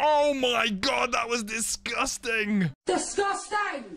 Oh my god, that was disgusting. Disgusting!